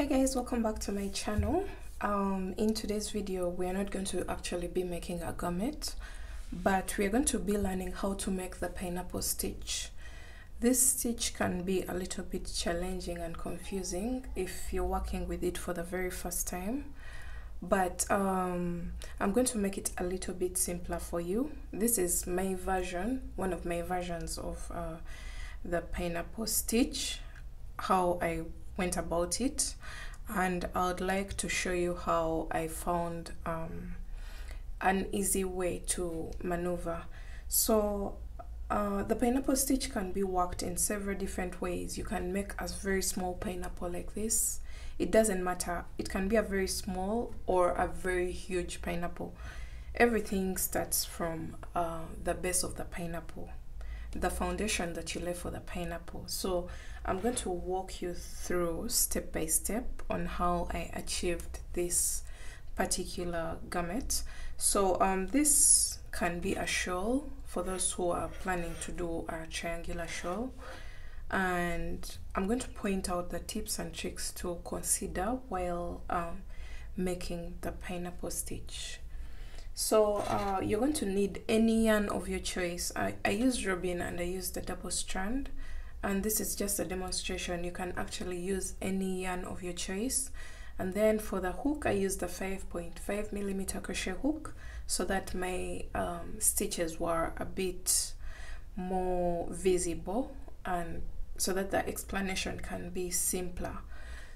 hey guys welcome back to my channel. Um, in today's video we are not going to actually be making a garment but we are going to be learning how to make the pineapple stitch. This stitch can be a little bit challenging and confusing if you're working with it for the very first time but um, I'm going to make it a little bit simpler for you. This is my version one of my versions of uh, the pineapple stitch how I went about it and I would like to show you how I found um, an easy way to maneuver. So uh, the pineapple stitch can be worked in several different ways. You can make a very small pineapple like this. It doesn't matter. It can be a very small or a very huge pineapple. Everything starts from uh, the base of the pineapple the foundation that you lay for the pineapple. So I'm going to walk you through step by step on how I achieved this particular garment so um, this can be a shawl for those who are planning to do a triangular shawl. And I'm going to point out the tips and tricks to consider while um, making the pineapple stitch. So uh, you're going to need any yarn of your choice. I, I used robin and I used the double strand and this is just a demonstration. You can actually use any yarn of your choice. And then for the hook I used the 5.5 millimeter crochet hook so that my um, stitches were a bit more visible and so that the explanation can be simpler.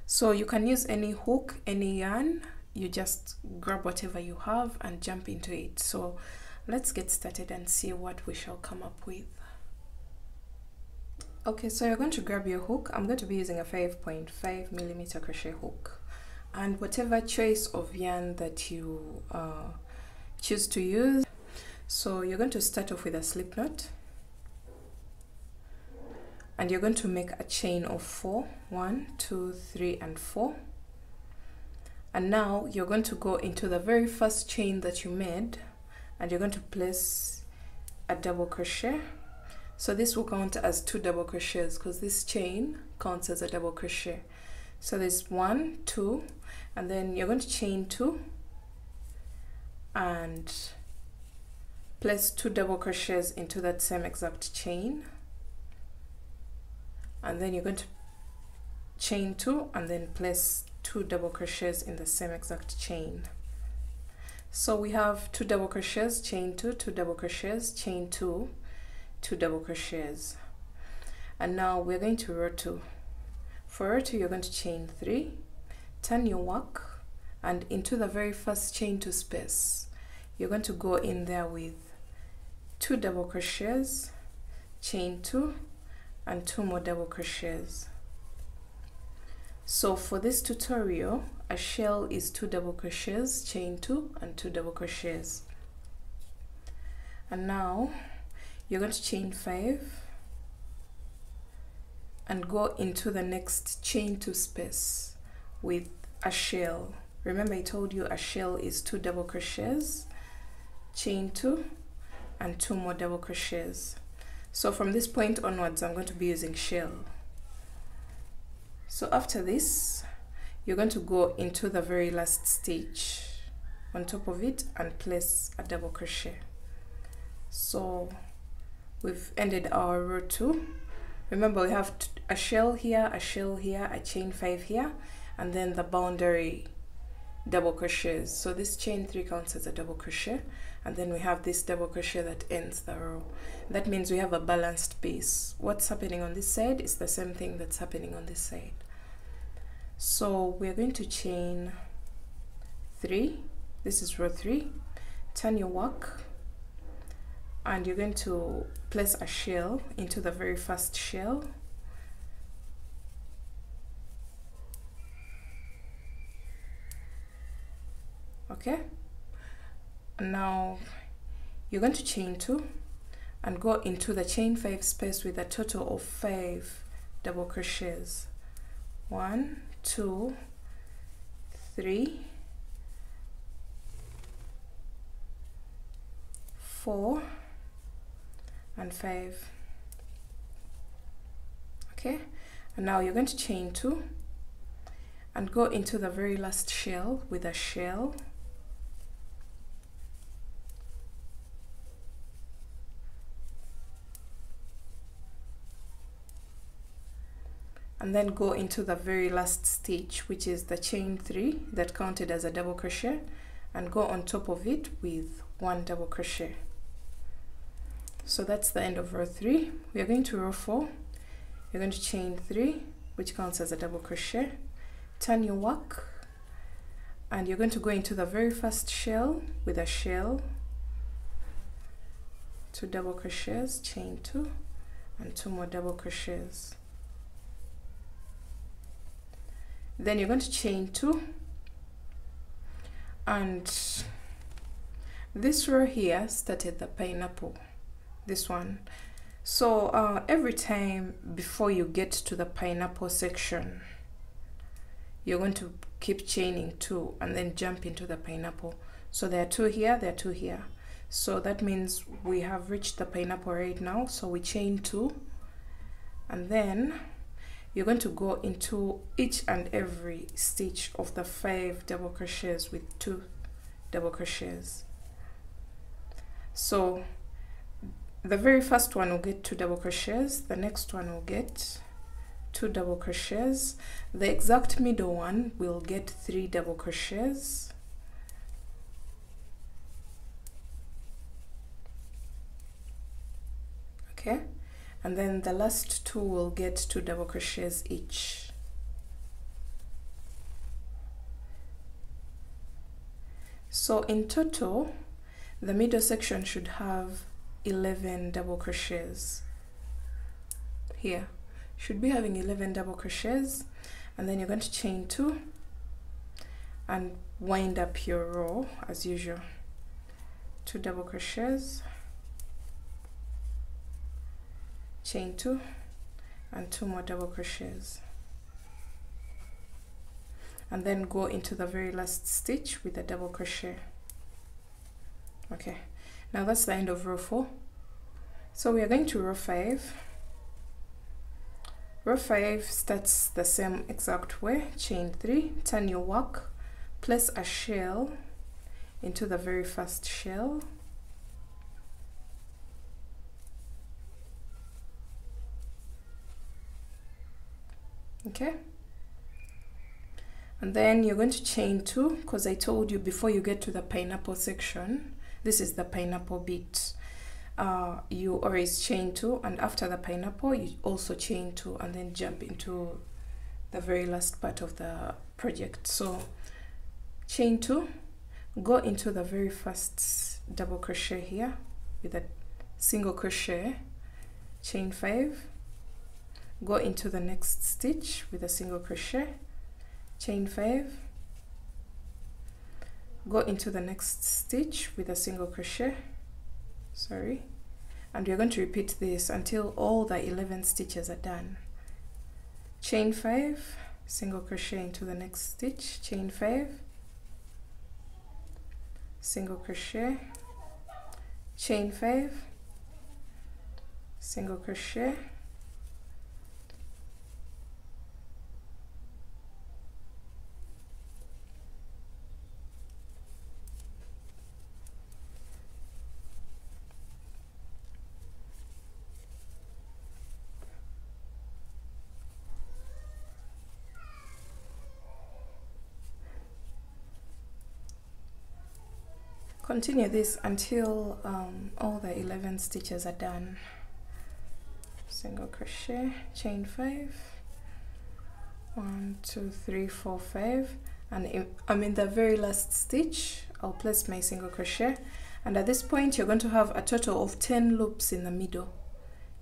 So you can use any hook any yarn. You just grab whatever you have and jump into it. So let's get started and see what we shall come up with okay so you're going to grab your hook. I'm going to be using a 5.5 millimeter crochet hook. And whatever choice of yarn that you uh, choose to use so you're going to start off with a slip knot. And you're going to make a chain of four. One two three and four. And now you're going to go into the very first chain that you made and you're going to place a double crochet so this will count as two double crochets because this chain counts as a double crochet. So there's one two and then you're going to chain two and place two double crochets into that same exact chain. And then you're going to chain two and then place two double crochets in the same exact chain. So we have two double crochets chain two two double crochets chain two two double crochets. And now we're going to row two. For row two you're going to chain three turn your work and into the very first chain two space. You're going to go in there with two double crochets chain two and two more double crochets. So for this tutorial a shell is two double crochets chain two and two double crochets. And now you're going to chain five and go into the next chain two space with a shell. Remember I told you a shell is two double crochets chain two and two more double crochets. So from this point onwards I'm going to be using shell. So after this you're going to go into the very last stitch on top of it and place a double crochet. So we've ended our row two. Remember we have a shell here a shell here a chain five here and then the boundary double crochets so this chain three counts as a double crochet and then we have this double crochet that ends the row. That means we have a balanced piece. What's happening on this side is the same thing that's happening on this side. So we're going to chain three. This is row three. Turn your work and you're going to place a shell into the very first shell. Okay? Now you're going to chain two and go into the chain five space with a total of five double crochets. One two three four and five. Okay and now you're going to chain two and go into the very last shell with a shell. And then go into the very last stitch which is the chain three that counted as a double crochet and go on top of it with one double crochet so that's the end of row three. We are going to row four. You're going to chain three which counts as a double crochet. Turn your work and you're going to go into the very first shell with a shell. Two double crochets chain two and two more double crochets. Then you're going to chain two and this row here started the pineapple this one. So uh, every time before you get to the pineapple section you're going to keep chaining two and then jump into the pineapple. So there are two here there are two here. So that means we have reached the pineapple right now so we chain two. And then you're going to go into each and every stitch of the five double crochets with two double crochets. So the very first one will get two double crochets the next one will get two double crochets. The exact middle one will get three double crochets. Okay? And then the last two will get two double crochets each. So in total the middle section should have 11 double crochets. Here. Should be having 11 double crochets and then you're going to chain two and wind up your row as usual. Two double crochets. Chain two and two more double crochets. And then go into the very last stitch with a double crochet. Okay now that's the end of row four. So we are going to row five. Row five starts the same exact way chain three turn your work place a shell into the very first shell. Okay? And then you're going to chain two because I told you before you get to the pineapple section this is the pineapple bit uh, you always chain two and after the pineapple you also chain two and then jump into the very last part of the project. So chain two go into the very first double crochet here with a single crochet chain five go into the next stitch with a single crochet chain 5 go into the next stitch with a single crochet sorry and you're going to repeat this until all the 11 stitches are done. Chain 5 single crochet into the next stitch chain 5 single crochet chain 5 single crochet continue this until um, all the 11 stitches are done. Single crochet chain 5 1 2 3 4 5 and I'm in the very last stitch. I'll place my single crochet. And at this point you're going to have a total of 10 loops in the middle.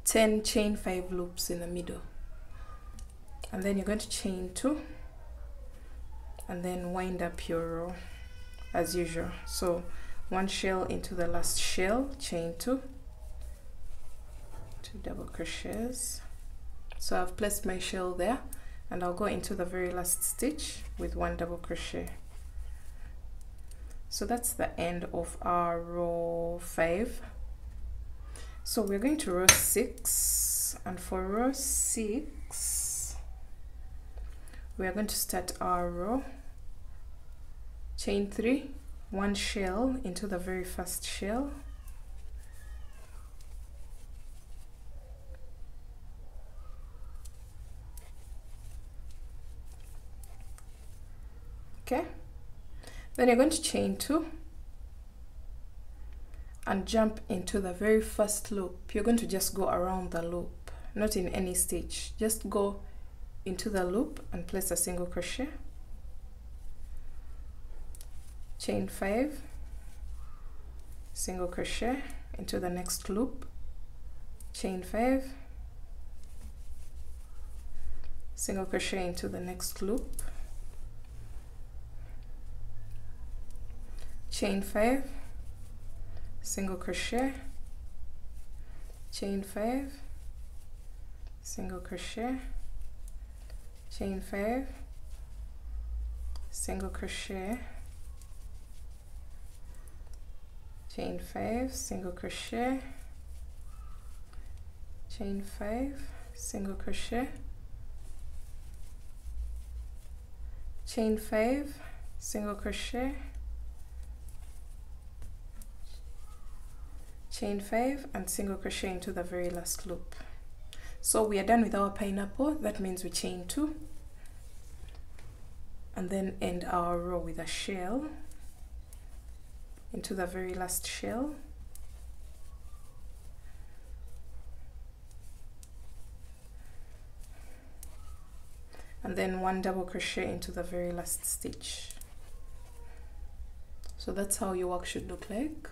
10 chain 5 loops in the middle. And then you're going to chain 2 and then wind up your row as usual. So one shell into the last shell chain two. Two double crochets. So I've placed my shell there and I'll go into the very last stitch with one double crochet. So that's the end of our row 5 so we're going to row 6 and for row 6 we are going to start our row. Chain three one shell into the very first shell. Okay. Then you're going to chain two and jump into the very first loop. You're going to just go around the loop not in any stitch just go into the loop and place a single crochet chain five single crochet into the next loop chain five single crochet into the next loop chain five single crochet chain five single crochet chain five single crochet chain five single crochet. Chain five single crochet. Chain five single crochet. Chain five and single crochet into the very last loop. So we are done with our pineapple. That means we chain two. And then end our row with a shell into the very last shell. And then one double crochet into the very last stitch. So that's how your work should look like.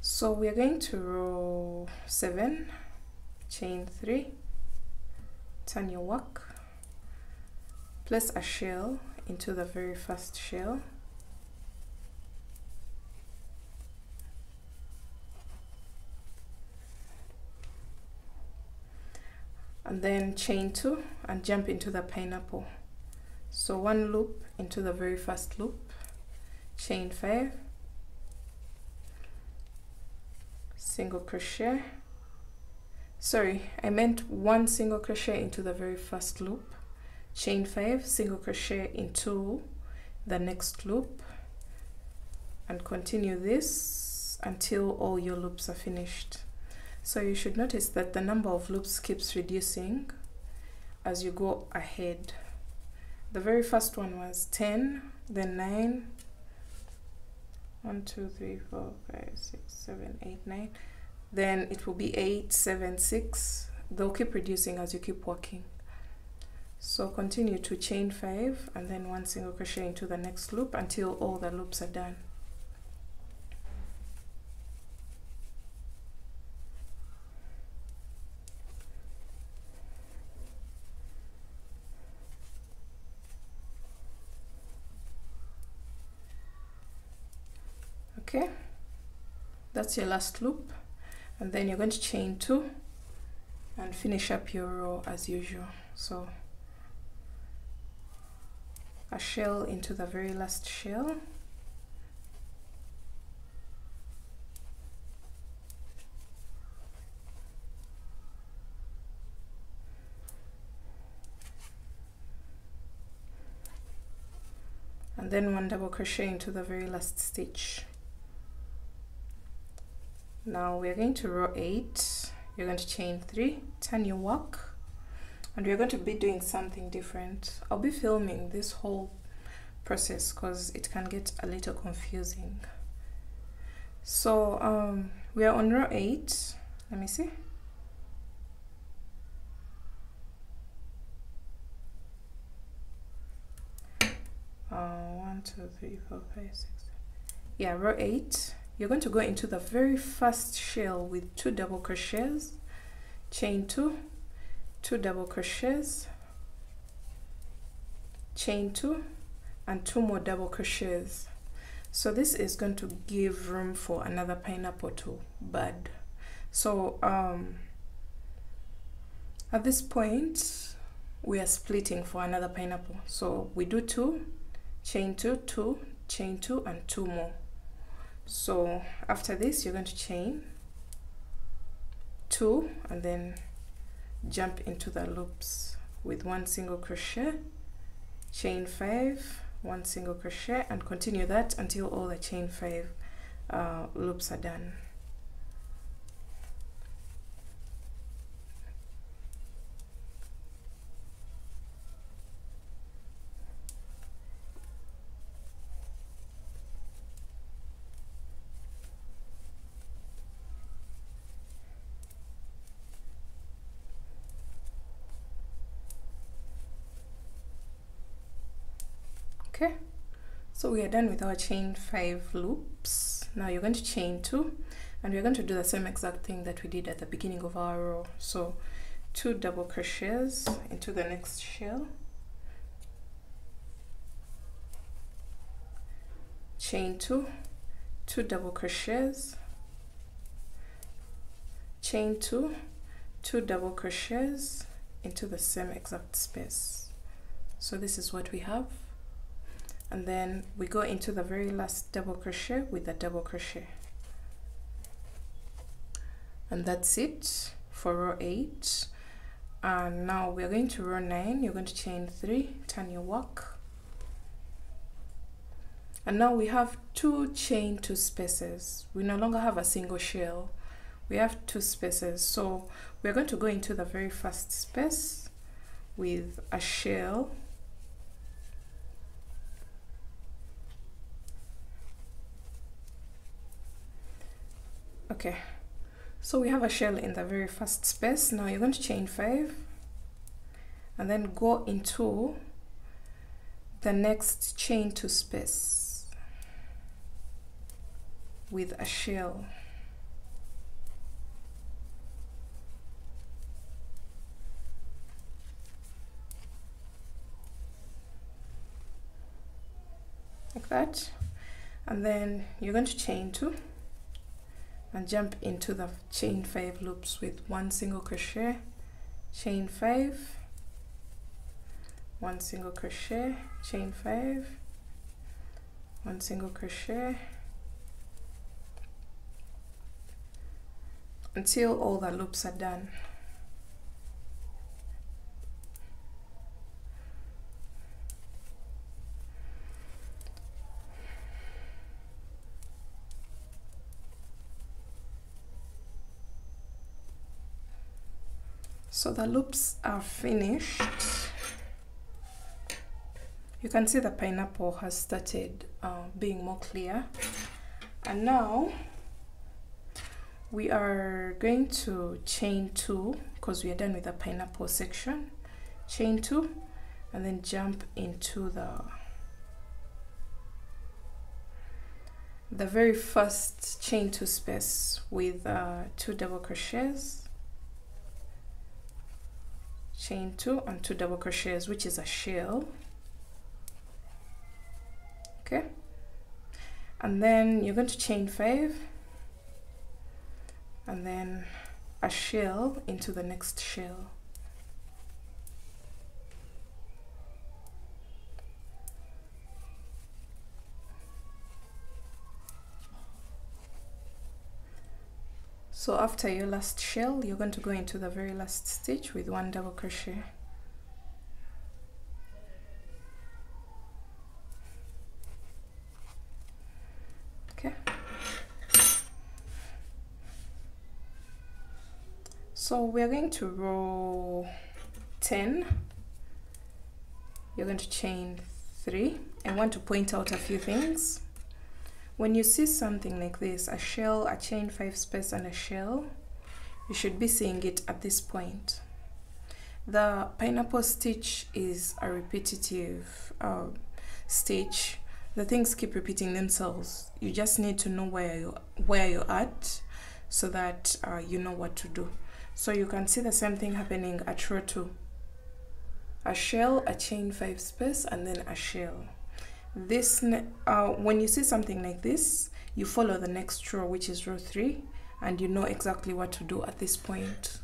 So we are going to row 7 chain 3 turn your work place a shell into the very first shell and then chain 2 and jump into the pineapple. So one loop into the very first loop chain 5 single crochet. Sorry I meant one single crochet into the very first loop chain 5 single crochet into the next loop and continue this until all your loops are finished so you should notice that the number of loops keeps reducing as you go ahead. The very first one was 10 then 9 1 2 3 4 5 6 7 8 9 then it will be 8 7 6 they'll keep reducing as you keep working so continue to chain 5 and then one single crochet into the next loop until all the loops are done okay that's your last loop and then you're going to chain two and finish up your row as usual. So a shell into the very last shell. And then one double crochet into the very last stitch now we're going to row 8 you're going to chain 3 turn your work and we're going to be doing something different. I'll be filming this whole process because it can get a little confusing. So um, we are on row 8 let me see. Uh, one two three four five six. Yeah row 8 you're going to go into the very first shell with two double crochets chain two two double crochets chain two and two more double crochets. So this is going to give room for another pineapple to bud. So um, at this point we are splitting for another pineapple. So we do two chain two two chain two and two more so after this you're going to chain two and then jump into the loops with one single crochet. Chain 5 one single crochet and continue that until all the chain 5 uh, loops are done okay so we are done with our chain five loops. Now you're going to chain two and we're going to do the same exact thing that we did at the beginning of our row. So two double crochets into the next shell. Chain two two double crochets. Chain two two double crochets into the same exact space. So this is what we have and then we go into the very last double crochet with a double crochet. And that's it for row 8 and now we're going to row 9 you're going to chain 3 turn your work and now we have two chain two spaces. We no longer have a single shell. We have two spaces. So we're going to go into the very first space with a shell okay. So we have a shell in the very first space. Now you're going to chain five and then go into the next chain two space with a shell. Like that. And then you're going to chain two and jump into the chain 5 loops with one single crochet. Chain 5 one single crochet. Chain 5 one single crochet. Until all the loops are done so the loops are finished. You can see the pineapple has started uh, being more clear. And now we are going to chain two because we are done with the pineapple section. Chain two and then jump into the the very first chain two space with uh, two double crochets chain two and two double crochets which is a shell. Okay. And then you're going to chain five. And then a shell into the next shell so after your last shell you're going to go into the very last stitch with one double crochet. Okay. So we're going to row 10 you're going to chain 3 I want to point out a few things when you see something like this, a shell, a chain five space and a shell, you should be seeing it at this point. The pineapple stitch is a repetitive uh, stitch. The things keep repeating themselves. You just need to know where you where you're at so that uh, you know what to do. So you can see the same thing happening at row 2. A shell, a chain 5 space, and then a shell this uh, when you see something like this you follow the next row which is row 3 and you know exactly what to do at this point.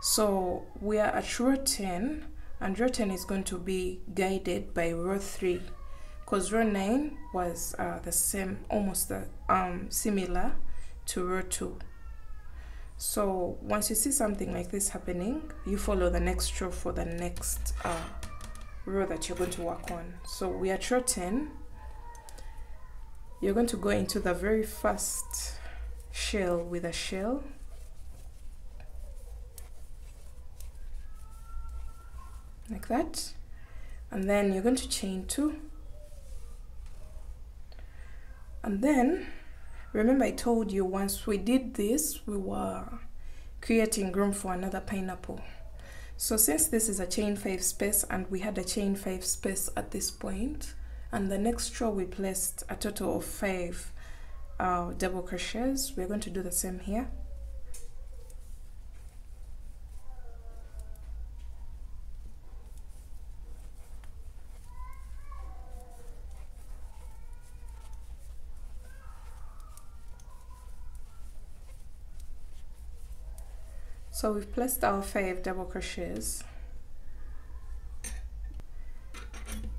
So we are at row 10 and row 10 is going to be guided by row 3 because row 9 was uh, the same almost the, um, similar to row 2 so once you see something like this happening you follow the next row for the next uh, row that you're going to work on. So we are 10 you're going to go into the very first shell with a shell. Like that. And then you're going to chain two. And then remember I told you once we did this we were creating room for another pineapple so since this is a chain 5 space and we had a chain 5 space at this point and the next row we placed a total of 5 uh, double crochets we're going to do the same here so we've placed our five double crochets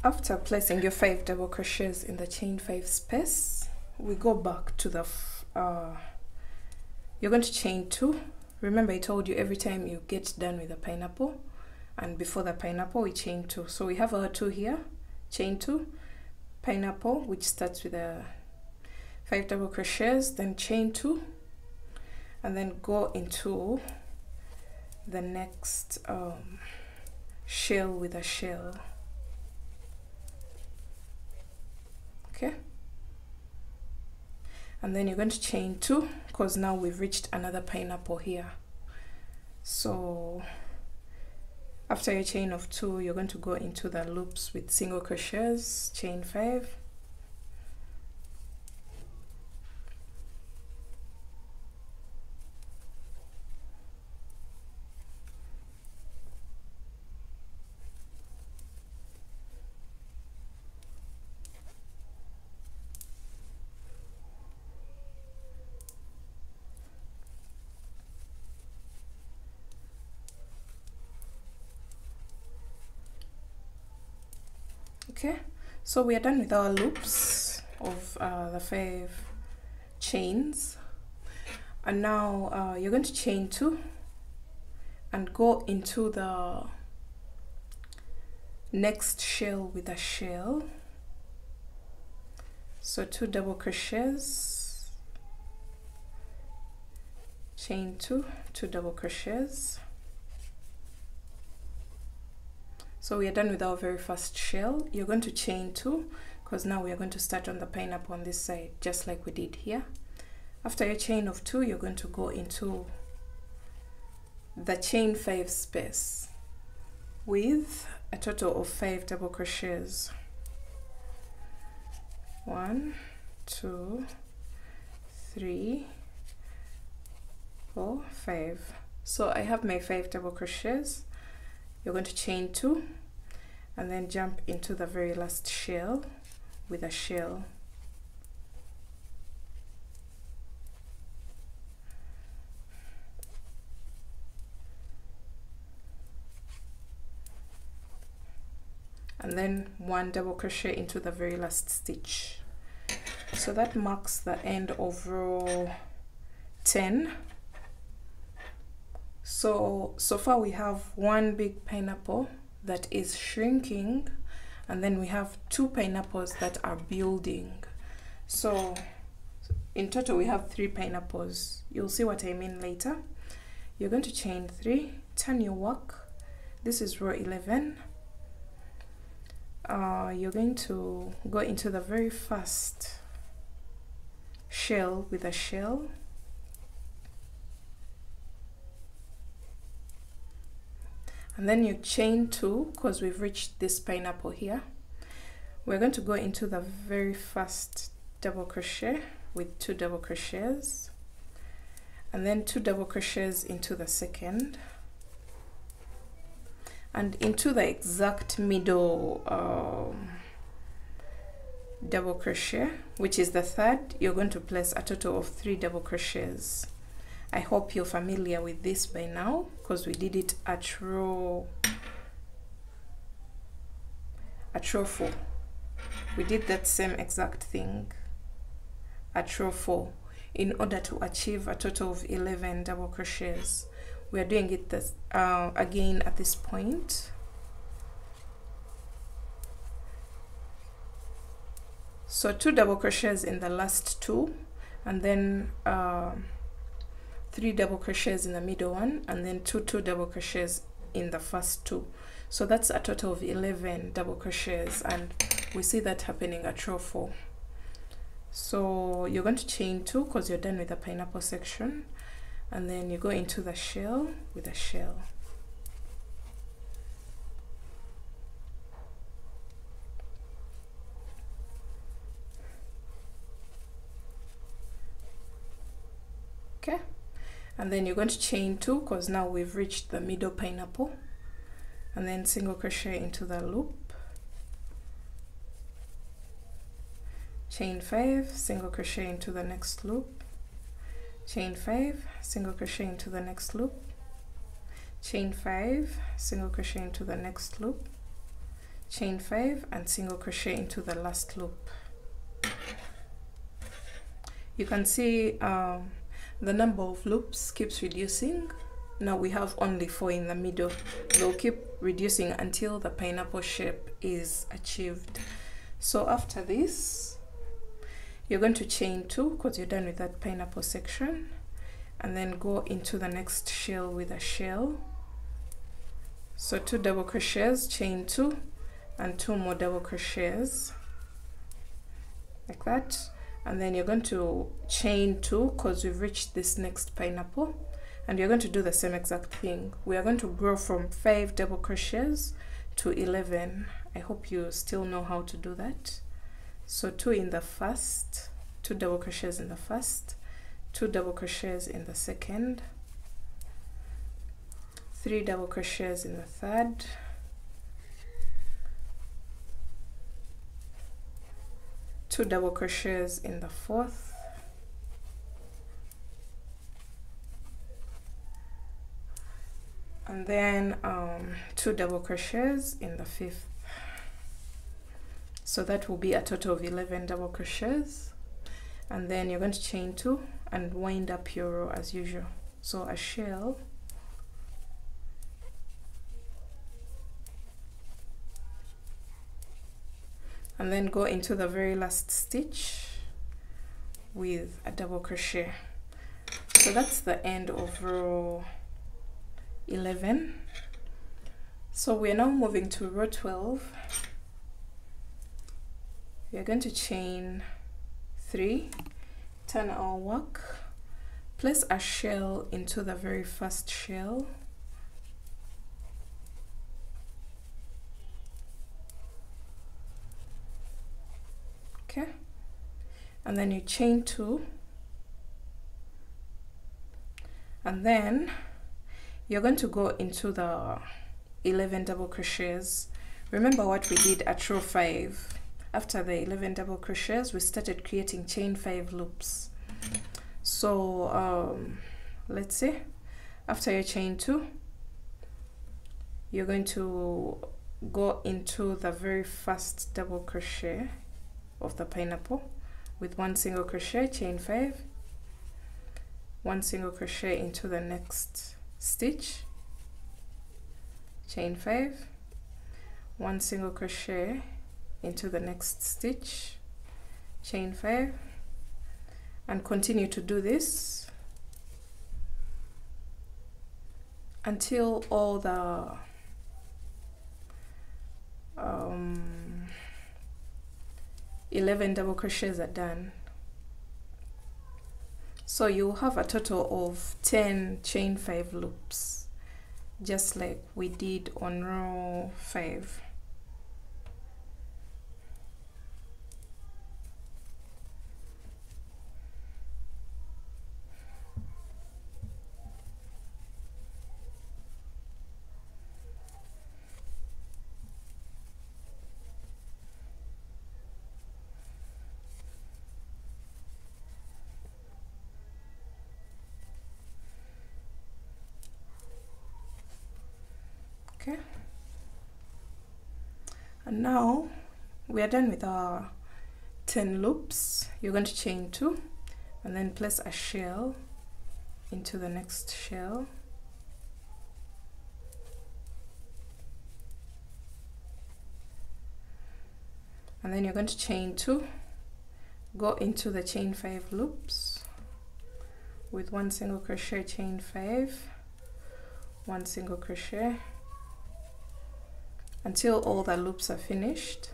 after placing your five double crochets in the chain five space we go back to the uh, you're going to chain two. Remember I told you every time you get done with a pineapple and before the pineapple we chain two. So we have our two here chain two pineapple which starts with a five double crochets then chain two and then go into the next um, shell with a shell. Okay? And then you're going to chain two because now we've reached another pineapple here. So after your chain of two you're going to go into the loops with single crochets chain five okay so we are done with our loops of uh, the five chains. And now uh, you're going to chain two and go into the next shell with a shell. So two double crochets. Chain two two double crochets So we are done with our very first shell. You're going to chain two because now we are going to start on the pineapple on this side just like we did here. After your chain of two, you're going to go into the chain five space with a total of five double crochets. One, two, three, four, five. So I have my five double crochets you're going to chain two and then jump into the very last shell with a shell. And then one double crochet into the very last stitch. So that marks the end of row 10 so so far we have one big pineapple that is shrinking and then we have two pineapples that are building. So in total we have three pineapples. You'll see what i mean later. You're going to chain three turn your work this is row 11 uh, you're going to go into the very first shell with a shell and then you chain two because we've reached this pineapple here. We're going to go into the very first double crochet with two double crochets. And then two double crochets into the second. And into the exact middle um, double crochet which is the third you're going to place a total of three double crochets I hope you're familiar with this by now because we did it at row at row 4 we did that same exact thing at row 4 in order to achieve a total of 11 double crochets. We are doing it this uh, again at this point. So two double crochets in the last two and then uh, three double crochets in the middle one and then two two double crochets in the first two. So that's a total of 11 double crochets and we see that happening at row 4 so you're going to chain two because you're done with the pineapple section and then you go into the shell with a shell okay and then you're going to chain two because now we've reached the middle pineapple. And then single crochet into the loop. Chain five single crochet into the next loop. Chain five single crochet into the next loop. Chain five single crochet into the next loop. Chain five and single crochet into the last loop. You can see um, the number of loops keeps reducing. Now we have only four in the middle. They'll keep reducing until the pineapple shape is achieved. So after this you're going to chain two because you're done with that pineapple section and then go into the next shell with a shell. So two double crochets chain two and two more double crochets. Like that and then you're going to chain two because we've reached this next pineapple. And you're going to do the same exact thing. We are going to grow from five double crochets to 11 i hope you still know how to do that. So two in the first two double crochets in the first two double crochets in the second three double crochets in the third two double crochets in the fourth. And then um, two double crochets in the fifth. So that will be a total of 11 double crochets. And then you're going to chain two and wind up your row as usual. So a shell and then go into the very last stitch with a double crochet. So that's the end of row 11 so we're now moving to row 12 we are going to chain three turn our work place a shell into the very first shell okay. And then you chain two. And then you're going to go into the 11 double crochets. Remember what we did at row 5 after the 11 double crochets we started creating chain 5 loops. So um, let's see. After you chain 2 you're going to go into the very first double crochet of the pineapple with one single crochet chain 5 one single crochet into the next stitch chain 5 one single crochet into the next stitch chain 5 and continue to do this until all the um, 11 double crochets are done. So you have a total of 10 chain 5 loops just like we did on row 5 okay and now we are done with our 10 loops. You're going to chain two and then place a shell into the next shell. And then you're going to chain two. Go into the chain five loops with one single crochet chain five one single crochet until all the loops are finished.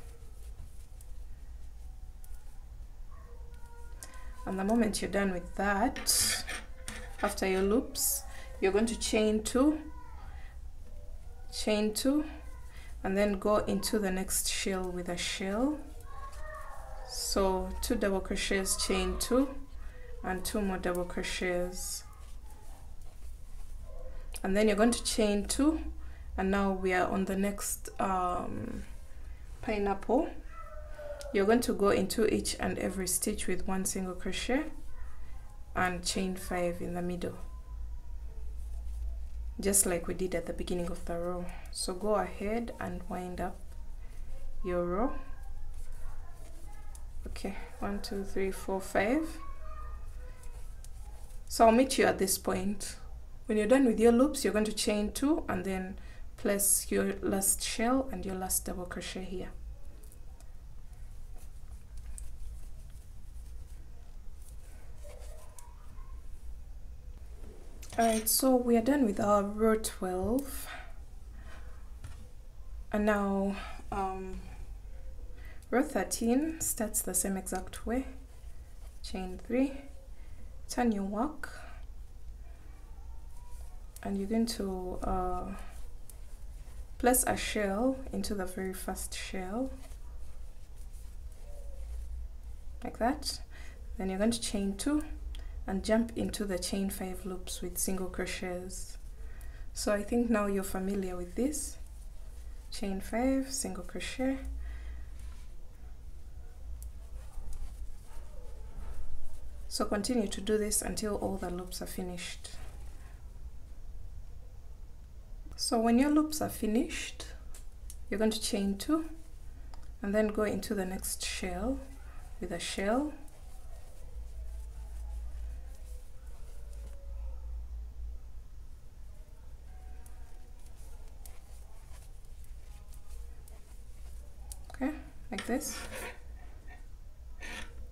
And the moment you're done with that after your loops you're going to chain two chain two and then go into the next shell with a shell. So two double crochets chain two and two more double crochets. And then you're going to chain two and now we are on the next um, pineapple. You're going to go into each and every stitch with one single crochet and chain five in the middle. Just like we did at the beginning of the row. So go ahead and wind up your row. Okay one two three four five. So I'll meet you at this point. When you're done with your loops you're going to chain two and then place your last shell and your last double crochet here. Alright, so we are done with our row 12 and now um, row 13 starts the same exact way. Chain 3 turn your work. And you're going to uh, place a shell into the very first shell. Like that. Then you're going to chain 2 and jump into the chain five loops with single crochets. So I think now you're familiar with this. Chain five single crochet. So continue to do this until all the loops are finished so when your loops are finished you're going to chain two and then go into the next shell with a shell. Okay like this.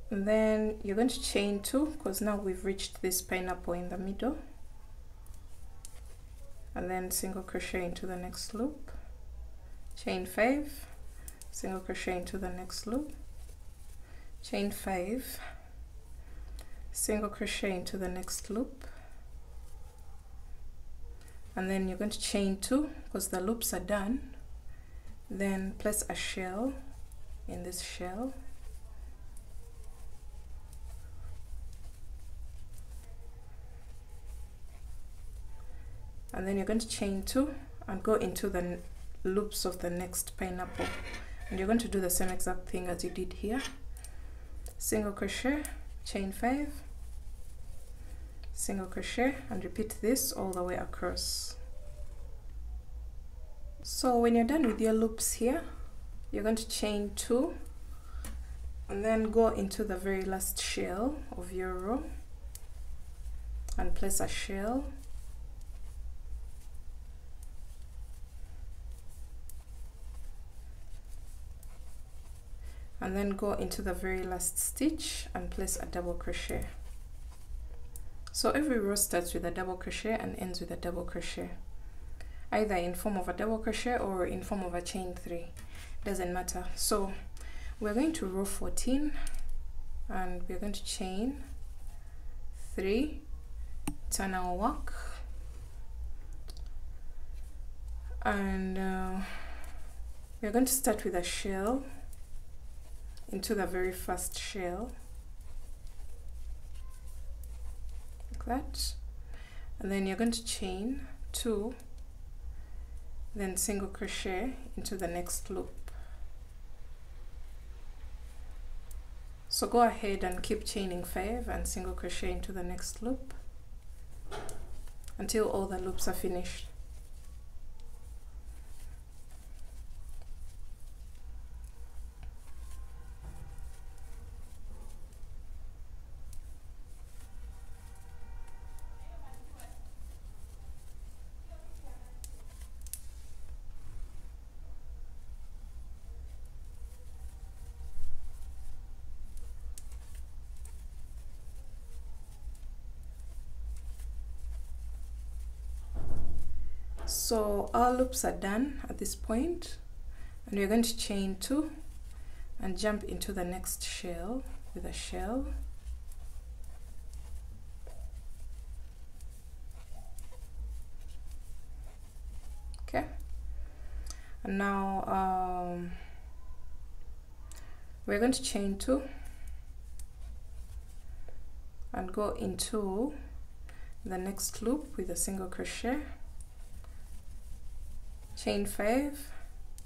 And then you're going to chain two because now we've reached this pineapple in the middle and then single crochet into the next loop. Chain five. Single crochet into the next loop. Chain five. Single crochet into the next loop. And then you're going to chain two because the loops are done. Then place a shell in this shell and then you're going to chain two and go into the loops of the next pineapple. And you're going to do the same exact thing as you did here. Single crochet chain five. Single crochet and repeat this all the way across. So when you're done with your loops here you're going to chain two and then go into the very last shell of your row and place a shell and then go into the very last stitch and place a double crochet. So every row starts with a double crochet and ends with a double crochet either in form of a double crochet or in form of a chain three doesn't matter. So we're going to row 14 and we're going to chain three turn our work and uh, we're going to start with a shell into the very first shell. Like that. And then you're going to chain two then single crochet into the next loop. So go ahead and keep chaining five and single crochet into the next loop until all the loops are finished so our loops are done at this point and we're going to chain two and jump into the next shell with a shell. Okay. And now um, we're going to chain two and go into the next loop with a single crochet chain five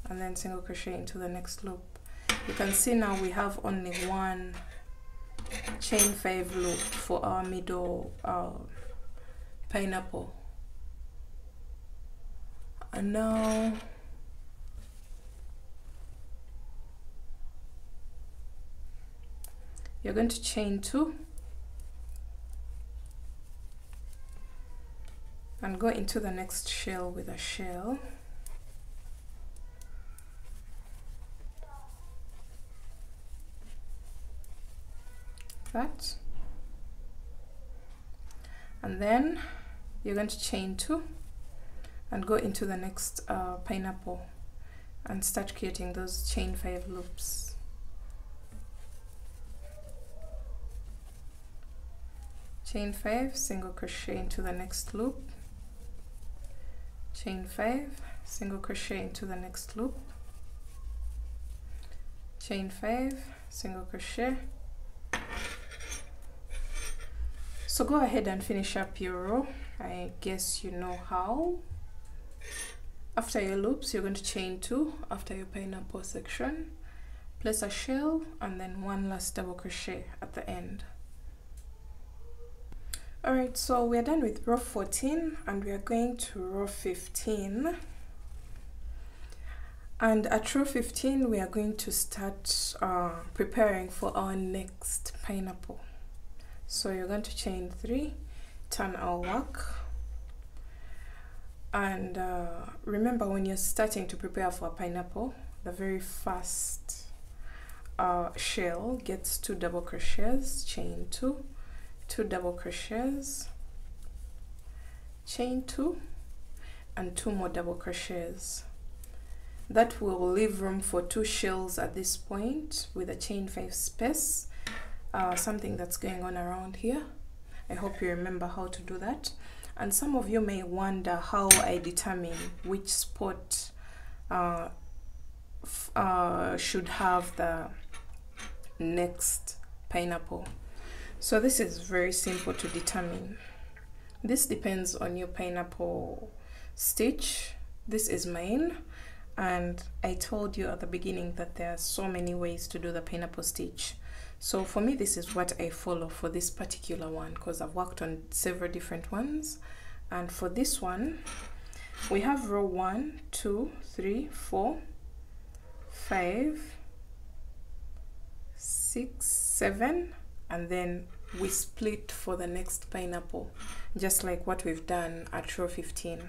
and then single crochet into the next loop. You can see now we have only one chain five loop for our middle uh, pineapple. And now you're going to chain two and go into the next shell with a shell that and then you're going to chain two and go into the next uh, pineapple and start creating those chain five loops. Chain five single crochet into the next loop. Chain five single crochet into the next loop. Chain five single crochet so go ahead and finish up your row. I guess you know how. After your loops you're going to chain two after your pineapple section. Place a shell and then one last double crochet at the end. Alright so we're done with row 14 and we are going to row 15 and at row 15 we are going to start uh, preparing for our next pineapple so you're going to chain three turn our work. And uh, remember when you're starting to prepare for a pineapple the very first uh, shell gets two double crochets chain two two double crochets chain two and two more double crochets. That will leave room for two shells at this point with a chain five space uh, something that's going on around here. I hope you remember how to do that. And some of you may wonder how I determine which spot uh, uh, should have the next pineapple. So this is very simple to determine. This depends on your pineapple stitch. This is mine and I told you at the beginning that there are so many ways to do the pineapple stitch. So for me, this is what I follow for this particular one because I've worked on several different ones. And for this one, we have row one, two, three, four, five, six, seven, and then we split for the next pineapple, just like what we've done at row 15.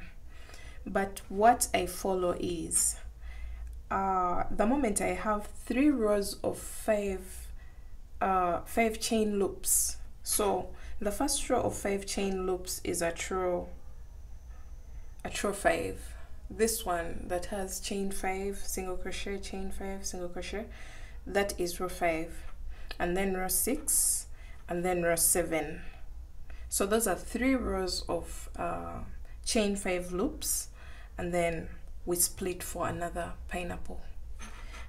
But what I follow is, uh, the moment I have three rows of five uh, five chain loops. So the first row of five chain loops is a row, a row five. This one that has chain five, single crochet, chain five, single crochet, that is row five. And then row six, and then row seven. So those are three rows of uh, chain five loops, and then we split for another pineapple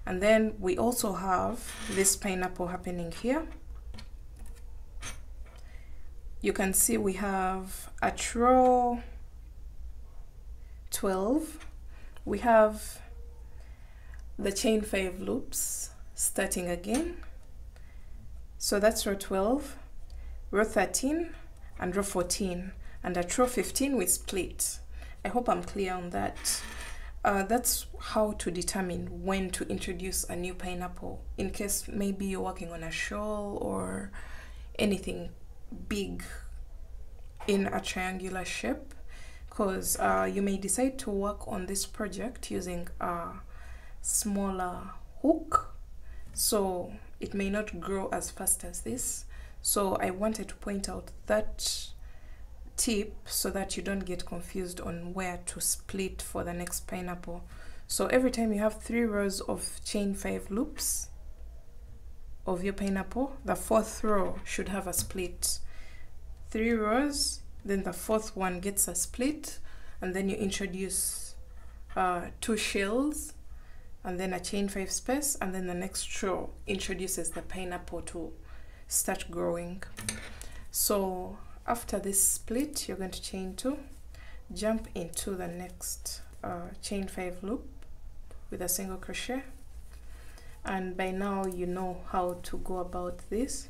and then we also have this pineapple happening here. You can see we have at row 12 we have the chain 5 loops starting again. So that's row 12 row 13 and row 14 and at row 15 we split. I hope I'm clear on that uh, that's how to determine when to introduce a new pineapple in case maybe you're working on a shawl or anything big in a triangular shape. Because uh, you may decide to work on this project using a smaller hook. So it may not grow as fast as this. So I wanted to point out that tip so that you don't get confused on where to split for the next pineapple. So every time you have three rows of chain five loops of your pineapple the fourth row should have a split. Three rows then the fourth one gets a split and then you introduce uh, two shells and then a chain five space and then the next row introduces the pineapple to start growing. So after this split you're going to chain two. Jump into the next uh, chain five loop with a single crochet. And by now you know how to go about this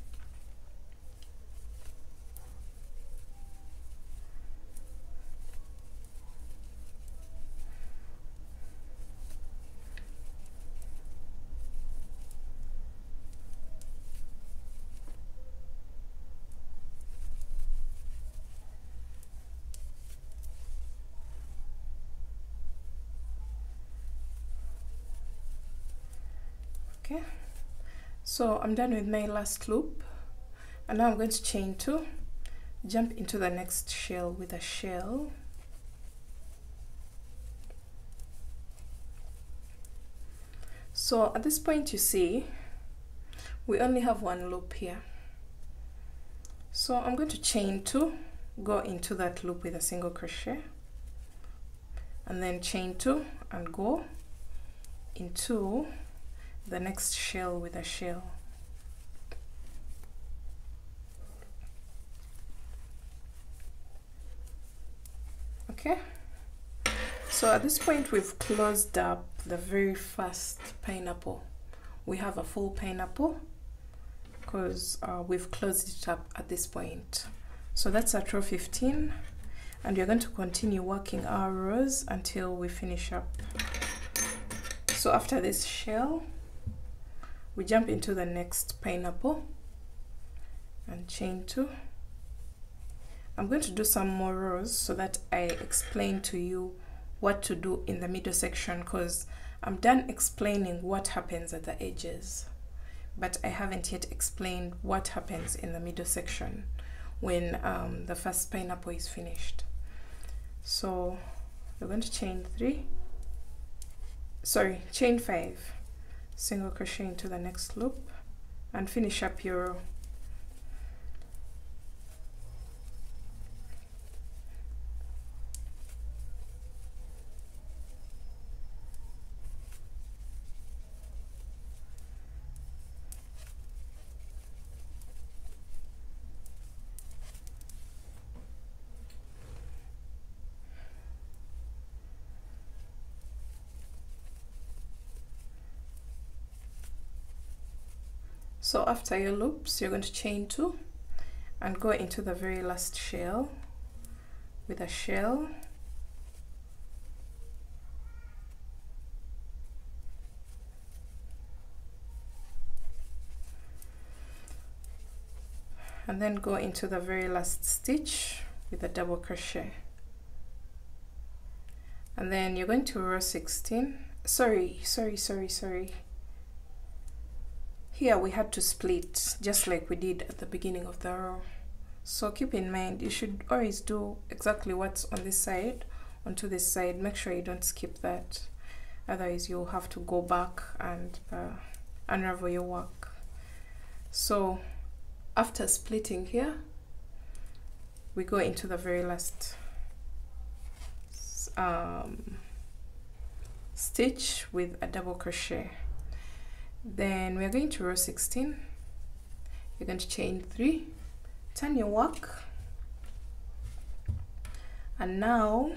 okay so I'm done with my last loop. And now I'm going to chain two. Jump into the next shell with a shell. So at this point you see we only have one loop here. So I'm going to chain two go into that loop with a single crochet and then chain two and go into the next shell with a shell. Okay, so at this point we've closed up the very first pineapple. We have a full pineapple because uh, we've closed it up at this point. So that's at row 15 and we're going to continue working our rows until we finish up. So after this shell, we jump into the next pineapple and chain two. I'm going to do some more rows so that I explain to you what to do in the middle section because I'm done explaining what happens at the edges but I haven't yet explained what happens in the middle section when um, the first pineapple is finished. So we're going to chain three. Sorry chain five single crochet into the next loop and finish up your so after your loops you're going to chain two and go into the very last shell with a shell. And then go into the very last stitch with a double crochet. And then you're going to row 16 sorry sorry sorry sorry here we had to split just like we did at the beginning of the row. So keep in mind, you should always do exactly what's on this side onto this side. Make sure you don't skip that. Otherwise you'll have to go back and uh, unravel your work. So after splitting here, we go into the very last um, stitch with a double crochet then we're going to row 16 you're going to chain three. Turn your work. And now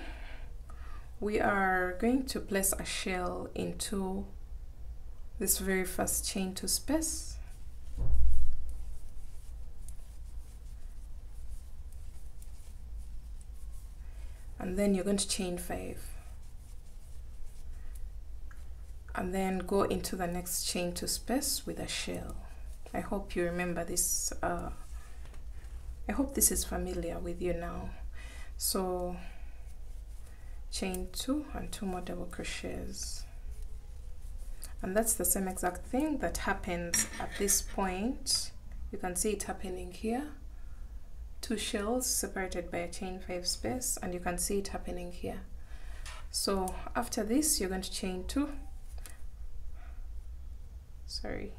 we are going to place a shell into this very first chain two space. And then you're going to chain five and then go into the next chain two space with a shell. I hope you remember this uh, I hope this is familiar with you now. So chain two and two more double crochets. And that's the same exact thing that happens at this point. You can see it happening here. Two shells separated by a chain five space and you can see it happening here. So after this you're going to chain two sorry.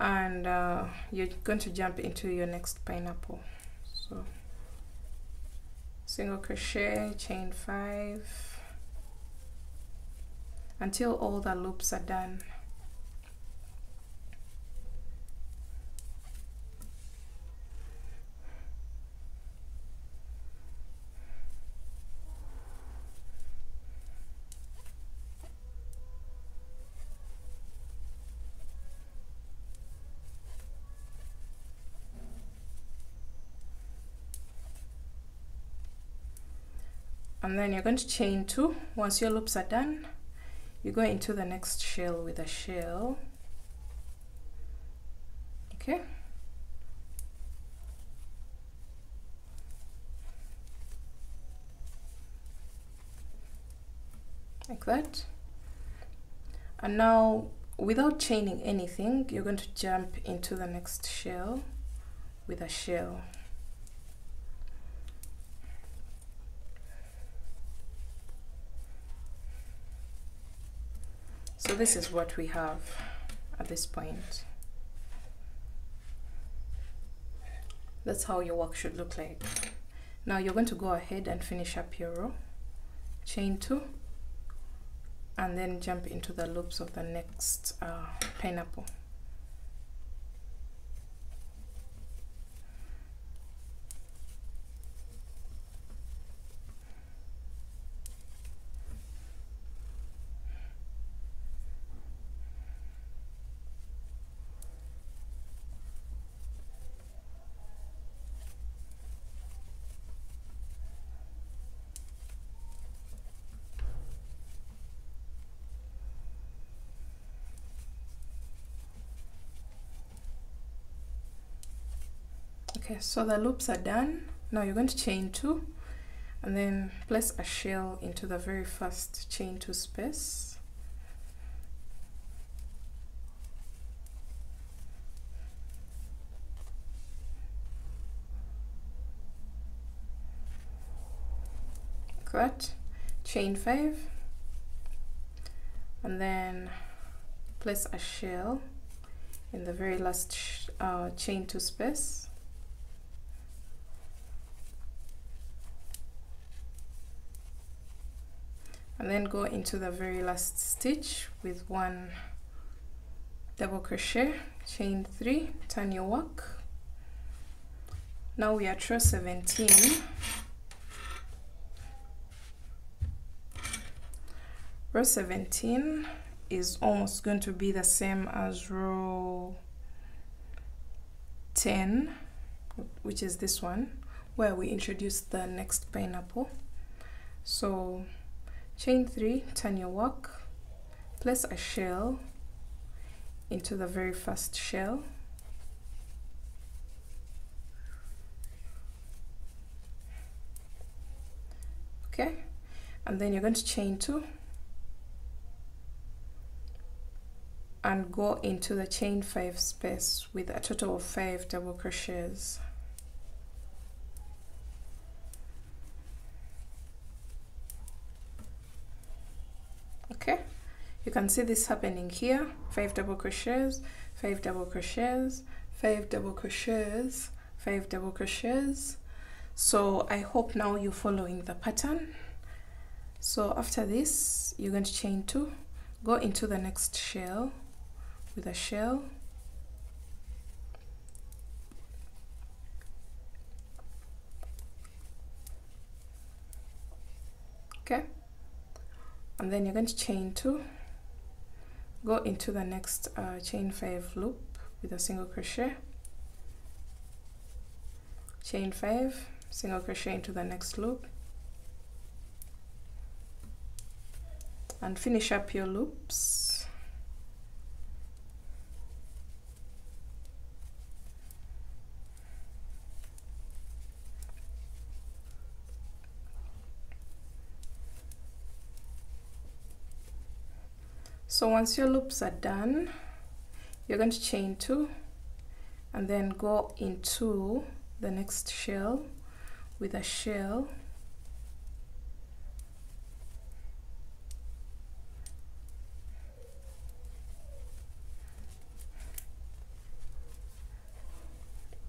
And uh, you're going to jump into your next pineapple. So single crochet chain five. Until all the loops are done and then you're going to chain two. Once your loops are done you go into the next shell with a shell. Okay. Like that. And now without chaining anything you're going to jump into the next shell with a shell So this is what we have at this point. That's how your work should look like. Now you're going to go ahead and finish up your row, chain two, and then jump into the loops of the next uh, pineapple. So the loops are done. Now you're going to chain two and then place a shell into the very first chain two space. Cut chain five. And then place a shell in the very last uh, chain two space and then go into the very last stitch with one double crochet chain three turn your work. Now we are row 17 row 17 is almost going to be the same as row 10 which is this one where we introduce the next pineapple. So chain three turn your work place a shell into the very first shell. Okay and then you're going to chain two and go into the chain five space with a total of five double crochets okay. You can see this happening here. Five double crochets five double crochets five double crochets five double crochets. So i hope now you're following the pattern. So after this you're going to chain two. Go into the next shell with a shell. Okay and then you're going to chain two. Go into the next uh, chain five loop with a single crochet. Chain five single crochet into the next loop. And finish up your loops so once your loops are done you're going to chain two and then go into the next shell with a shell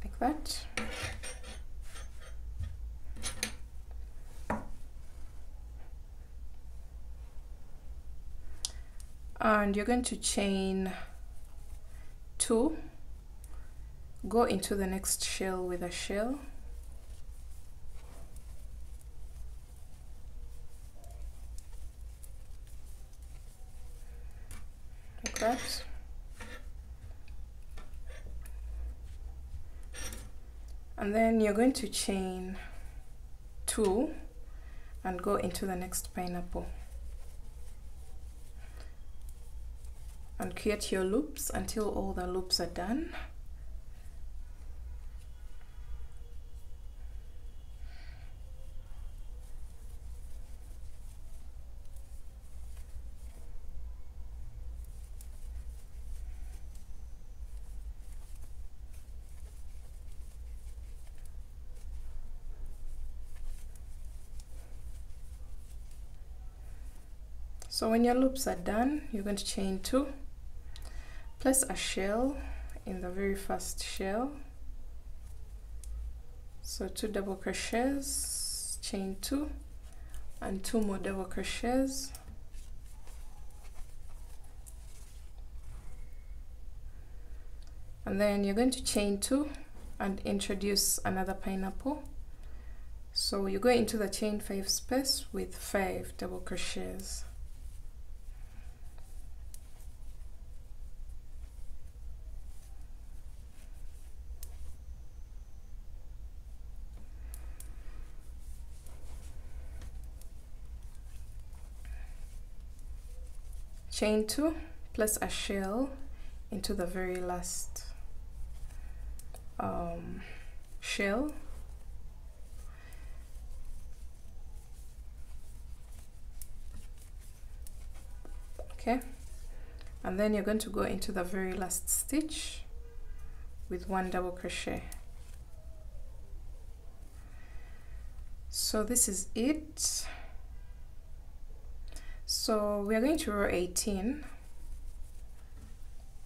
like that and you're going to chain two. Go into the next shell with a shell. Like that. And then you're going to chain two and go into the next pineapple and create your loops until all the loops are done. So when your loops are done, you're going to chain two, place a shell in the very first shell. So two double crochets, chain two, and two more double crochets. And then you're going to chain two and introduce another pineapple. So you go into the chain five space with five double crochets. Chain two plus a shell into the very last um, shell. Okay. And then you're going to go into the very last stitch with one double crochet. So this is it so we are going to row 18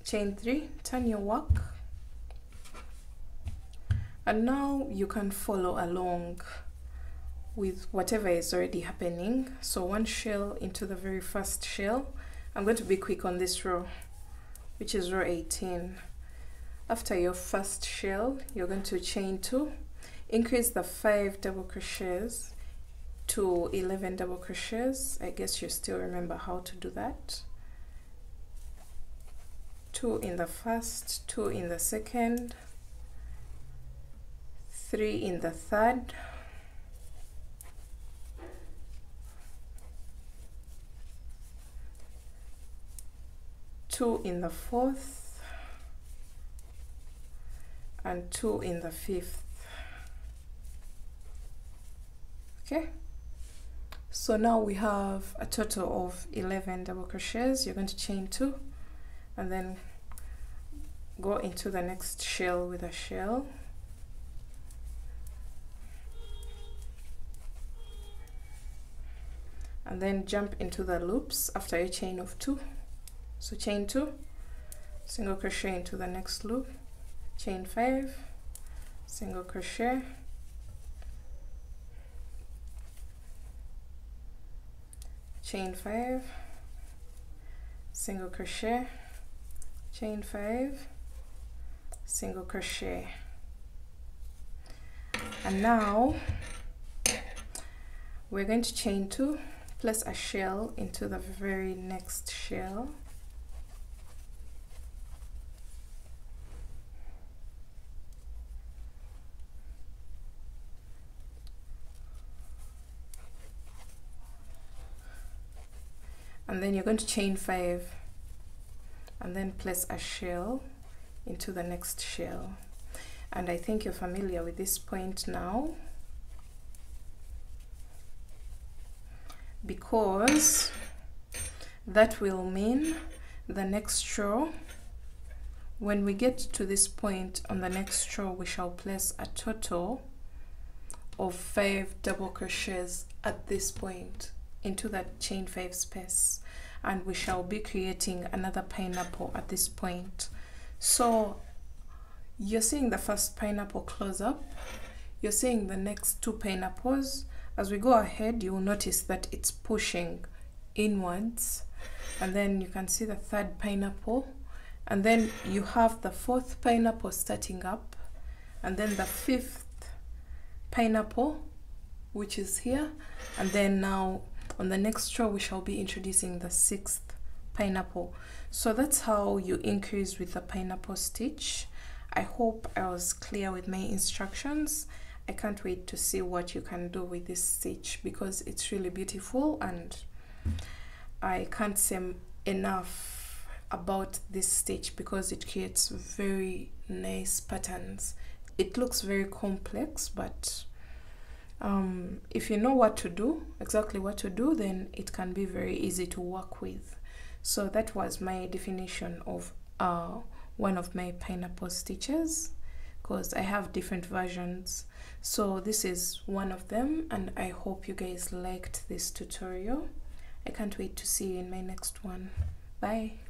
chain 3 turn your work. And now you can follow along with whatever is already happening. So one shell into the very first shell. I'm going to be quick on this row which is row 18 after your first shell you're going to chain two. Increase the five double crochets to 11 double crochets. I guess you still remember how to do that. Two in the first two in the second three in the third. Two in the fourth and two in the fifth. Okay so now we have a total of 11 double crochets. You're going to chain two and then go into the next shell with a shell. And then jump into the loops after a chain of two. So chain two single crochet into the next loop. Chain five single crochet chain five. Single crochet. Chain five. Single crochet. And now we're going to chain two plus a shell into the very next shell and then you're going to chain five. And then place a shell into the next shell. And I think you're familiar with this point now. Because that will mean the next row when we get to this point on the next row we shall place a total of five double crochets at this point into that chain five space and we shall be creating another pineapple at this point. So you're seeing the first pineapple close up. You're seeing the next two pineapples. As we go ahead you will notice that it's pushing inwards and then you can see the third pineapple and then you have the fourth pineapple starting up and then the fifth pineapple which is here and then now on the next row we shall be introducing the sixth pineapple. So that's how you increase with the pineapple stitch. I hope i was clear with my instructions. I can't wait to see what you can do with this stitch because it's really beautiful and i can't say enough about this stitch because it creates very nice patterns. It looks very complex but um, if you know what to do exactly what to do then it can be very easy to work with. So that was my definition of uh, one of my pineapple stitches because I have different versions. So this is one of them and I hope you guys liked this tutorial. I can't wait to see you in my next one. Bye